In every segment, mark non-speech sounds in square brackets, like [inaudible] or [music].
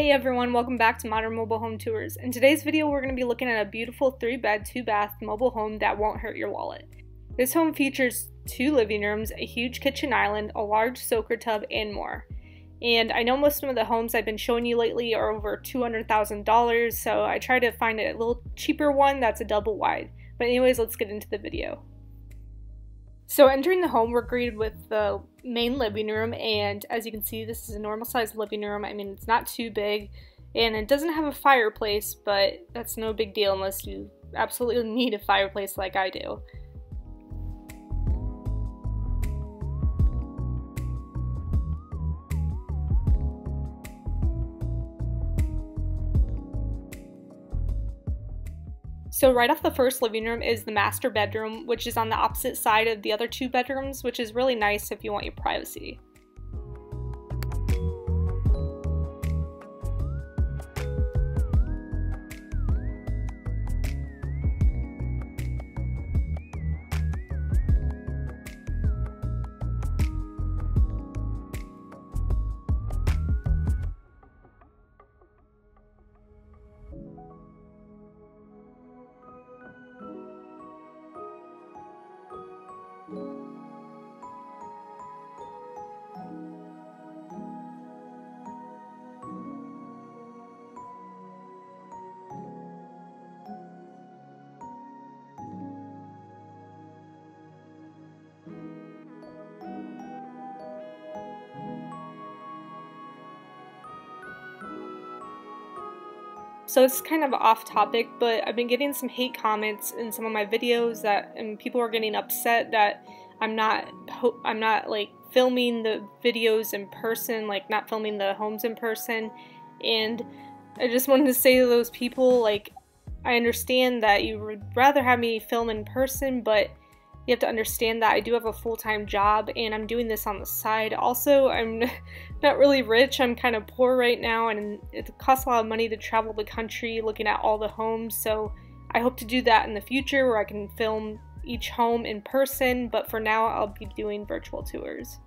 Hey everyone, welcome back to Modern Mobile Home Tours. In today's video, we're going to be looking at a beautiful 3-bed, 2-bath mobile home that won't hurt your wallet. This home features two living rooms, a huge kitchen island, a large soaker tub, and more. And I know most of the homes I've been showing you lately are over $200,000, so I try to find a little cheaper one that's a double wide. But anyways, let's get into the video. So entering the home, we're greeted with the main living room, and as you can see, this is a normal sized living room. I mean, it's not too big, and it doesn't have a fireplace, but that's no big deal unless you absolutely [laughs] need a fireplace like I do. So right off the first living room is the master bedroom, which is on the opposite side of the other two bedrooms, which is really nice if you want your privacy. So it's kind of off topic, but I've been getting some hate comments in some of my videos that and people are getting upset that I'm not I'm not like filming the videos in person, like not filming the homes in person. And I just wanted to say to those people like I understand that you would rather have me film in person, but you have to understand that I do have a full-time job and I'm doing this on the side. Also, I'm [laughs] not really rich. I'm kind of poor right now and it costs a lot of money to travel the country looking at all the homes. So I hope to do that in the future where I can film each home in person, but for now I'll be doing virtual tours.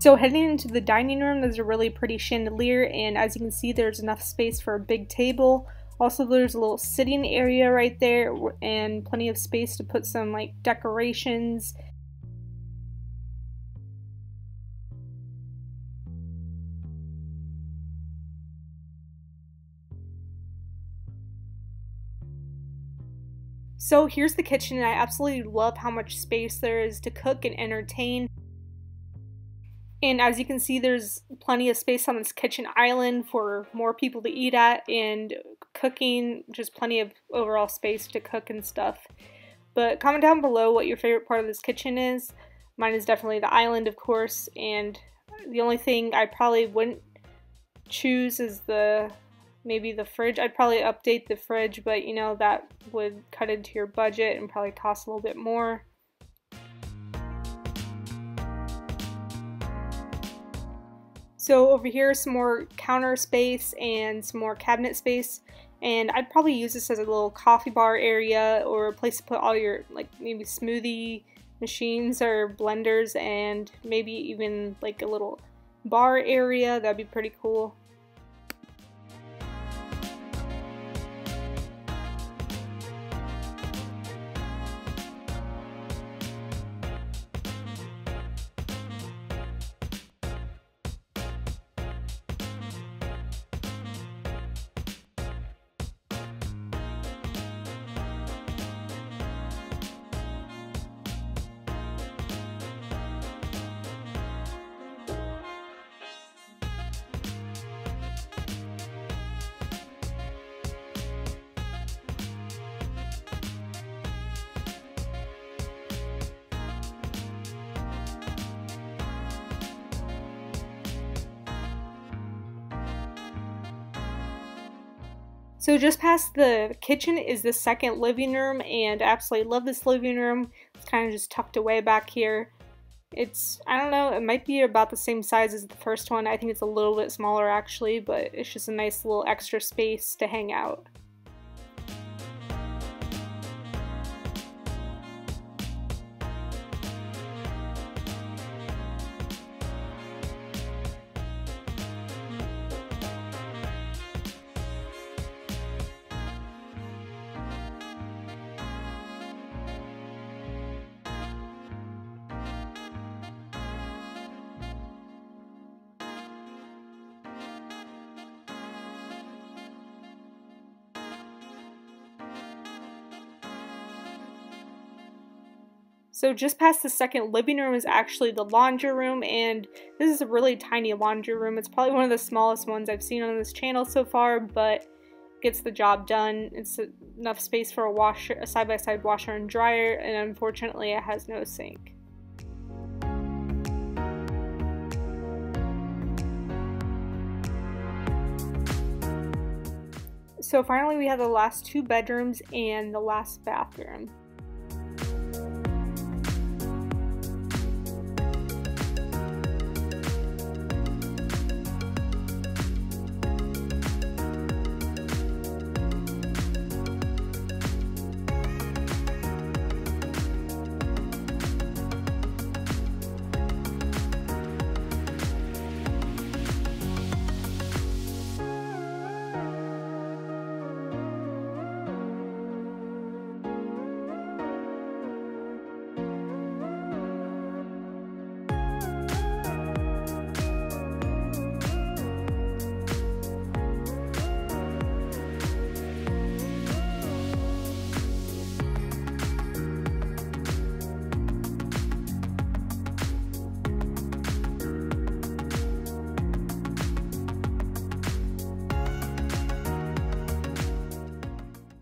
So heading into the dining room, there's a really pretty chandelier, and as you can see, there's enough space for a big table. Also, there's a little sitting area right there, and plenty of space to put some like decorations. So here's the kitchen and I absolutely love how much space there is to cook and entertain. And as you can see, there's plenty of space on this kitchen island for more people to eat at and cooking, just plenty of overall space to cook and stuff. But comment down below what your favorite part of this kitchen is. Mine is definitely the island, of course, and the only thing I probably wouldn't choose is the maybe the fridge. I'd probably update the fridge, but you know, that would cut into your budget and probably cost a little bit more. So over here some more counter space and some more cabinet space. And I'd probably use this as a little coffee bar area or a place to put all your like maybe smoothie machines or blenders and maybe even like a little bar area. That'd be pretty cool So just past the kitchen is the second living room and I absolutely love this living room. It's kind of just tucked away back here. It's, I don't know, it might be about the same size as the first one. I think it's a little bit smaller actually, but it's just a nice little extra space to hang out. So just past the second living room is actually the laundry room and this is a really tiny laundry room. It's probably one of the smallest ones I've seen on this channel so far, but gets the job done. It's enough space for a washer, a side-by-side -side washer and dryer, and unfortunately it has no sink. So finally we have the last two bedrooms and the last bathroom.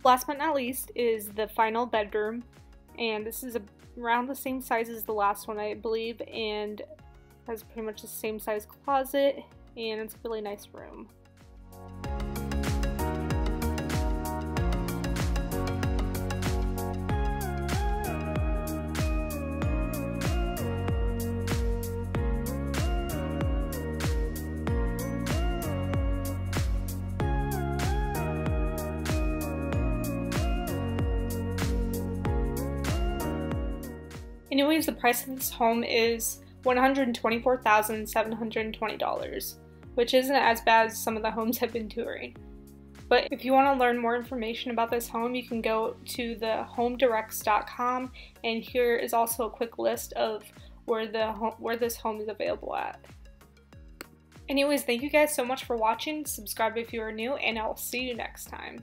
Last but not least is the final bedroom, and this is around the same size as the last one, I believe, and has pretty much the same size closet, and it's a really nice room. Anyways, the price of this home is $124,720, which isn't as bad as some of the homes I've been touring. But if you want to learn more information about this home, you can go to the homedirects.com and here is also a quick list of where the where this home is available at. Anyways, thank you guys so much for watching. Subscribe if you are new and I'll see you next time.